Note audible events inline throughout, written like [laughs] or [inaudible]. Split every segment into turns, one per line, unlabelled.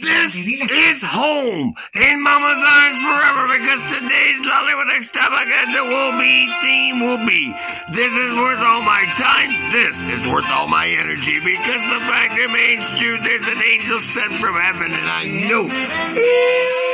This is home in Mama's arms forever because today's Lollywood Extravaganza will be theme will be. This is worth all my time. This is worth all my energy because the fact remains true. There's an angel sent from heaven, and I know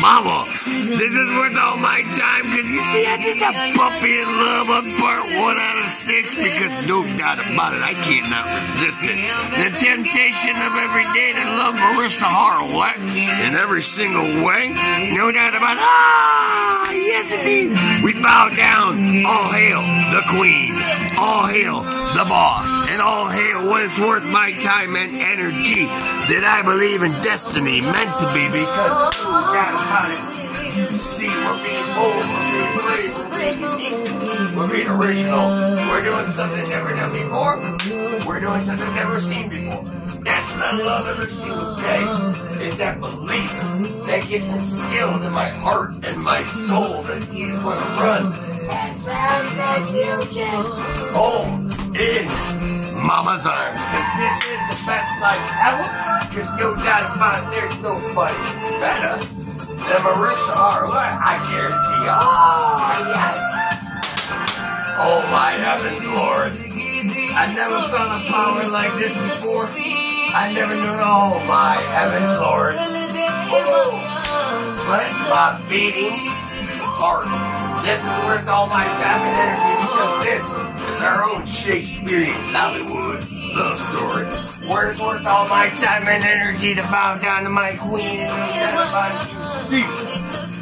Mama, this is worth all my time because you see, I just a puppy in love on part one out of six because no doubt about it, I can't not resist it. The temptation of every day to love Mehwish Hayat in every single way, no doubt about it. Ah, yes indeed. We bow down. All hail the queen. All hail the boss. And all hail what is worth my time and energy that I believe in destiny meant to be because you see, we're being bold, we're being brave, we're being unique, we're being original. We're doing something never done before. We're doing something never seen before. That's what I love every single day. Is that belief that gets instilled in my heart and my soul that he's going to run as fast as you can home in Mama's arms. Cause this is the best life ever. Cause doubt about it, there's nobody better than Mehwish Hayat, I guarantee you. Oh, yes. Oh, my heavens, Lord. I never felt a power like this before. I never knew, oh, my heavens, Lord. Woo. Oh, bless my beating heart. This is worth all my time and energy because this our own Shakespearean Hollywood love story. Where it's worth all my time and energy to bow down to my queen and identify to see.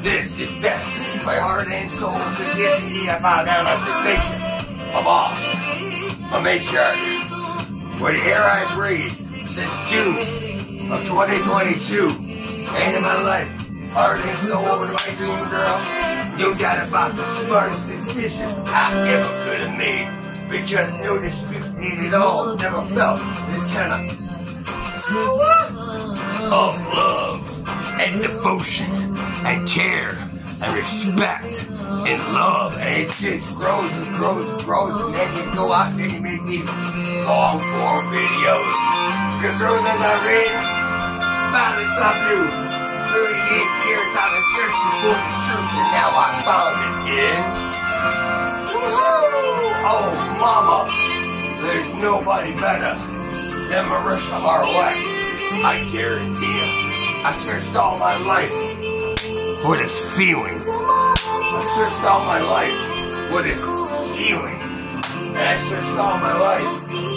This is destiny, my heart and soul. To indeed I bow down. I you, my boss, my matriarch, for the air I breathe since June of 2022. And in my life, heart and soul to my dream girl. No doubt about the smartest decision I ever could have made because no dispute needed all. Never felt this kind of of love and devotion and care and respect and love. And it just grows and grows and grows. And then you go out and you make these long form videos. Because those as I read, violence I do. 38 years I've been searching for the truth and now I found it in. Oh, mama, there's nobody better than Mehwish Hayat. I guarantee you. I searched all my life for this feeling. I searched all my life for this healing. And I searched all my life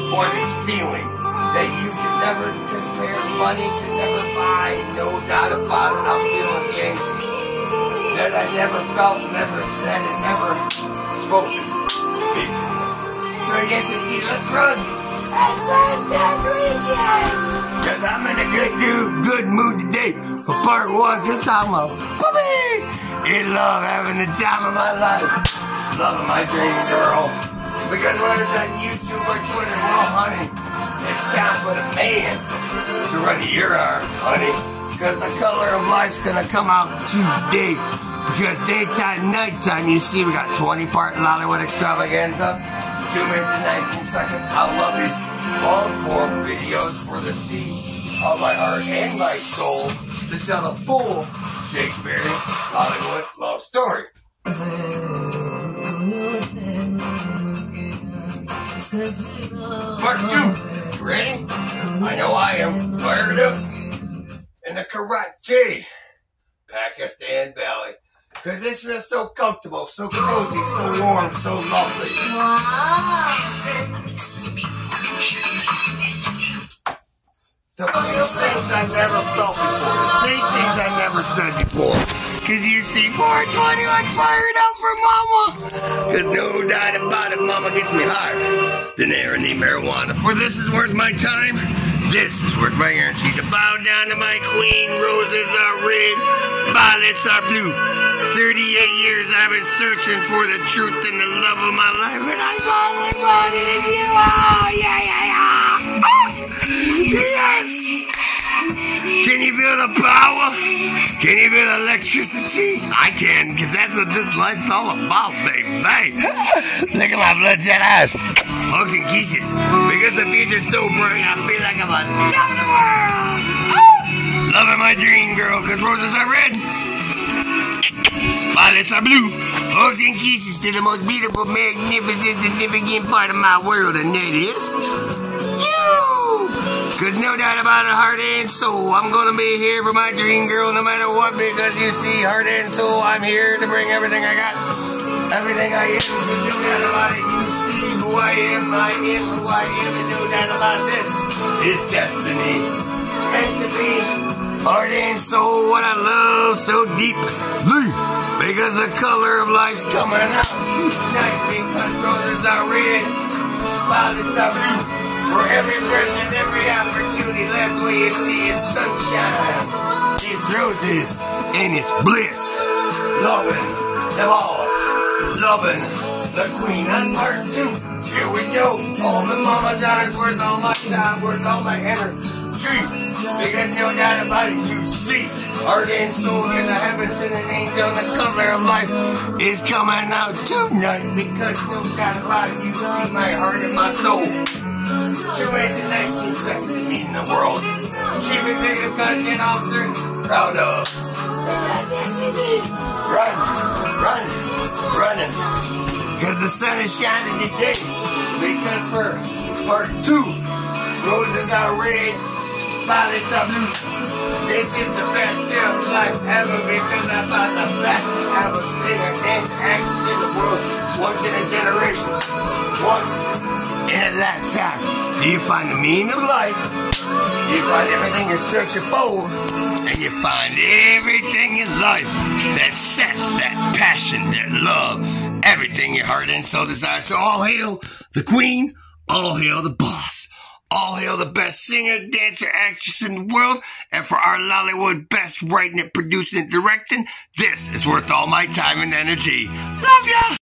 for this feeling that you can never compare, money can never buy, no doubt about it. I'm feeling things that I never felt, never said, and never spoken. Forget the decent run as fast as we can. Cause I'm in a good mood, good mood today for part one. Cause I'm a puppy in love, having the time of my life. Loving my dream girl. Because whether it's on YouTube or Twitter, well, honey, it's time for the man to run to your arms, honey. Because the color of life's gonna come out today. Because daytime, nighttime, you see, we got 20 part Lollywood extravaganza. 2 minutes and 19 seconds. I love these long form videos for the sea of my heart and my soul to tell the full Shakespearean Hollywood love story. Part two. You ready? I know I am fired up in the Karachi, Pakistan Valley. Because this feels so comfortable, so cozy, so warm, so lovely. The things I never felt before. The same things I never said before. Cause you see, 420 was fired up for mama. Cause no doubt about it, mama gets me higher than and the marijuana. For this is worth my time. This is worth my energy to bow down to my queen. Roses are red, violets are blue. 38 years I've been searching for the truth and the love of my life, and I finally found it in you. Oh, yeah, yeah, yeah. Oh, yes. Can you feel the power? Can you feel the electricity? I can, because that's what this life's all about, baby. [laughs] Look at my bloodshot eyes. Hugs and kisses. Because the future's so bright, I feel like I'm on top of the world. Oh! my dream girl, cause roses are red. Violets are blue. Hugs and kisses to the most beautiful, magnificent, significant part of my world, and that is you. Cause no doubt about it, heart and soul, I'm gonna be here for my dream girl no matter what, because you see, heart and soul, I'm here to bring everything I got. Everything I am, cause no doubt about it, you see who I am, I am who I am, and no doubt about this, it's destiny. Meant to be, heart and soul, what I love so deeply. Because the color of life's coming out tonight, because roses are red, violets are blue. For every breath and every opportunity left where you see is sunshine. It's roses and it's bliss. Loving the boss. Loving the queen. And part two. Here we go. All the mamas out it's worth all my time, worth all my energy. Because no doubt about it, you see. Heart and soul in the heavens and an angel, the color of life is coming out tonight. Because no doubt about it, you see my heart and my soul. Two ways in 19 seconds to meet in the world. Chief Executive Content Officer, proud of. Run, run, running. Because the sun is shining today. Because for part two, roses are red, violets are blue. This is the best day of life ever because I found the best ever singer and actress in the world. Once in a generation. Once in a time. Do you find the meaning of life? You find everything you're searching for. And you find everything in life that sets that passion, that love, everything your heart and soul desires. So all hail the queen, all hail the boss. All hail the best singer, dancer, actress in the world. And for our Lollywood best writing and producing and directing, this is worth all my time and energy. Love ya!